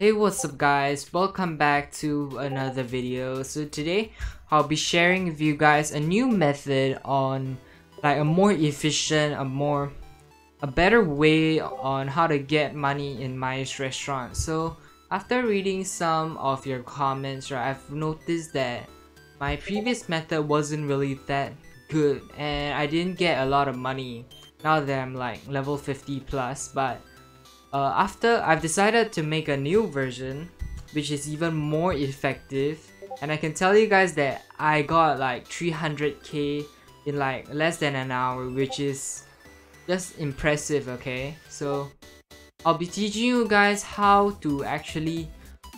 Hey what's up guys, welcome back to another video. So today I'll be sharing with you guys a new method on like a more efficient, a more a better way on how to get money in my restaurant. So after reading some of your comments, right, I've noticed that my previous method wasn't really that good and I didn't get a lot of money now that I'm like level 50 plus but uh, after I've decided to make a new version which is even more effective. And I can tell you guys that I got like 300k in like less than an hour which is just impressive okay? So I'll be teaching you guys how to actually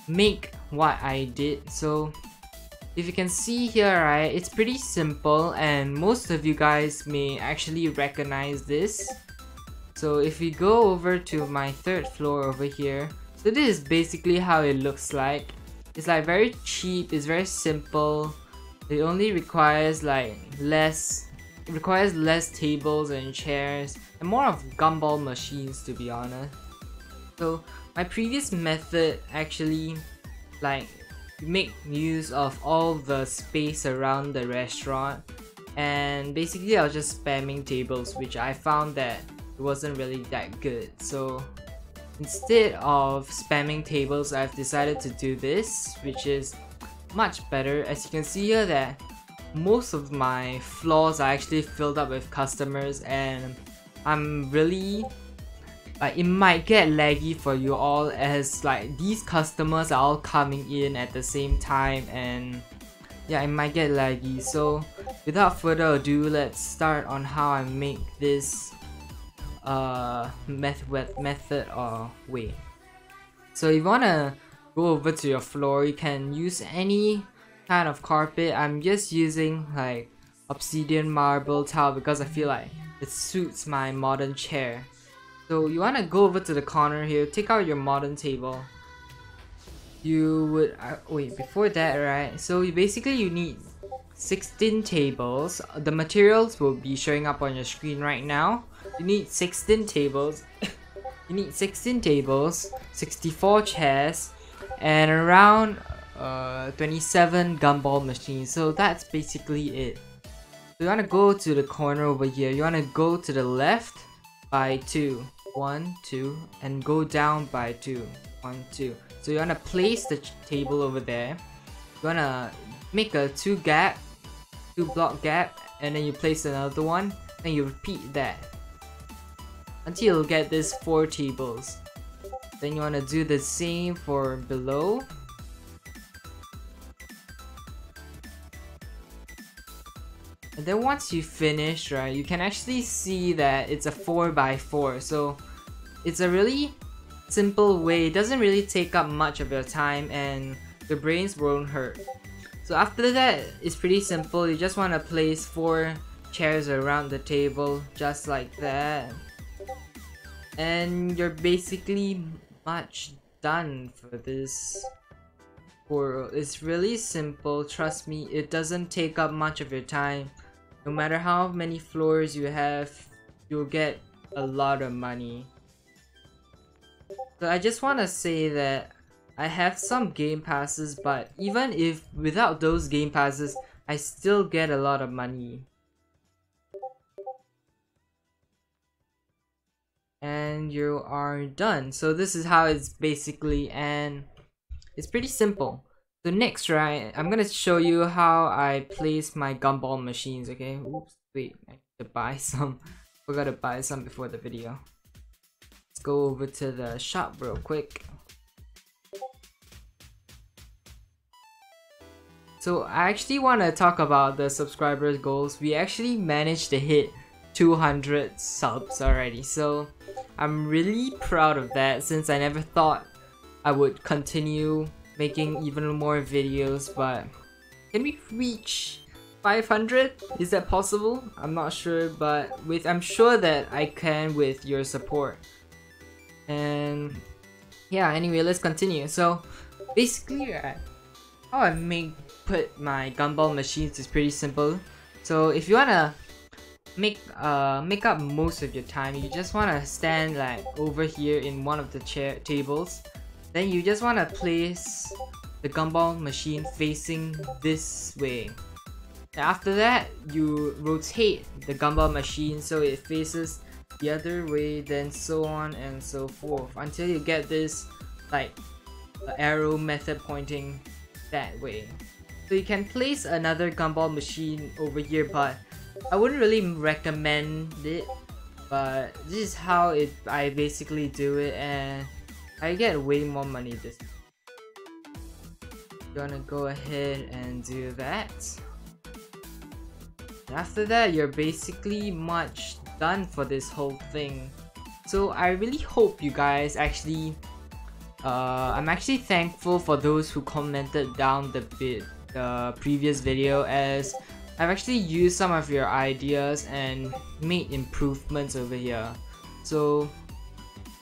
make what I did. So if you can see here right it's pretty simple and most of you guys may actually recognize this so if we go over to my third floor over here so this is basically how it looks like. It's like very cheap it's very simple. It only requires like less it requires less tables and chairs and more of gumball machines to be honest. So my previous method actually like make use of all the space around the restaurant. And basically I was just spamming tables which I found that it wasn't really that good. So instead of spamming tables I've decided to do this which is much better. As you can see here that most of my floors are actually filled up with customers and I'm really like it might get laggy for you all as like these customers are all coming in at the same time and yeah it might get laggy. So without further ado let's start on how I make this uh method method or way so if you wanna go over to your floor you can use any kind of carpet I'm just using like obsidian marble tile because I feel like it suits my modern chair so you want to go over to the corner here, take out your modern table. You would, uh, wait, before that, right? So you basically you need 16 tables. The materials will be showing up on your screen right now. You need 16 tables. you need 16 tables, 64 chairs, and around uh, 27 gumball machines. So that's basically it. So you want to go to the corner over here. You want to go to the left by 2 one, two, and go down by two. One, two. So you wanna place the table over there. You wanna make a two gap, two block gap, and then you place another one, and you repeat that until you get this four tables. Then you wanna do the same for below. And then once you finish, right, you can actually see that it's a 4x4. So it's a really simple way. It doesn't really take up much of your time and your brains won't hurt. So after that, it's pretty simple. You just want to place four chairs around the table just like that. And you're basically much done for this world. It's really simple, trust me, it doesn't take up much of your time. No matter how many floors you have, you'll get a lot of money. So I just want to say that I have some game passes but even if without those game passes, I still get a lot of money. And you are done. So this is how it's basically and it's pretty simple. So next, right, I'm gonna show you how I place my gumball machines, okay? Oops, wait, I need to buy some. Forgot to buy some before the video. Let's go over to the shop real quick. So I actually want to talk about the subscribers goals. We actually managed to hit 200 subs already. So I'm really proud of that since I never thought I would continue making even more videos, but can we reach 500? Is that possible? I'm not sure, but with I'm sure that I can with your support. And yeah, anyway, let's continue. So basically, how I make put my gumball machines is pretty simple. So if you wanna make uh make up most of your time, you just wanna stand like over here in one of the chair tables then you just want to place the gumball machine facing this way. After that, you rotate the gumball machine so it faces the other way, then so on and so forth until you get this like arrow method pointing that way. So you can place another gumball machine over here, but I wouldn't really recommend it. But this is how it I basically do it, and I get way more money this. Gonna go ahead and do that. After that, you're basically much done for this whole thing. So I really hope you guys actually uh, I'm actually thankful for those who commented down the bit the previous video as I've actually used some of your ideas and made improvements over here. So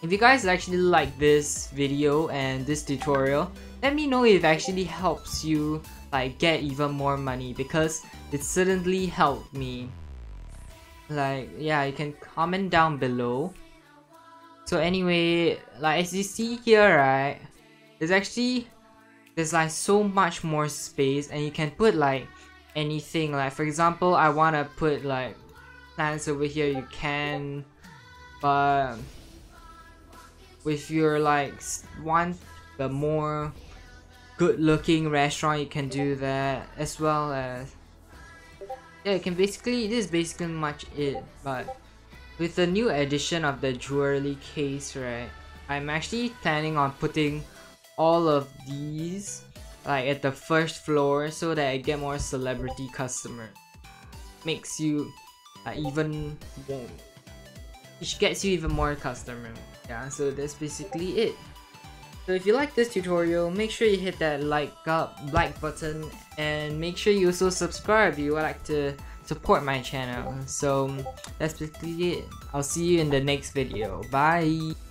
if you guys actually like this video and this tutorial, let me know if it actually helps you like get even more money because it certainly helped me. Like yeah, you can comment down below. So anyway, like as you see here, right, there's actually there's like so much more space and you can put like anything like for example I want to put like plants over here you can but if you're like want the more good looking restaurant you can do that as well as yeah you can basically this is basically much it but with the new edition of the jewelry case right I'm actually planning on putting all of these like at the first floor so that I get more celebrity customers. Makes you uh, even more, which gets you even more customer. Yeah, so that's basically it. So if you like this tutorial, make sure you hit that like up like button and make sure you also subscribe if you would like to support my channel. So that's basically it. I'll see you in the next video. Bye!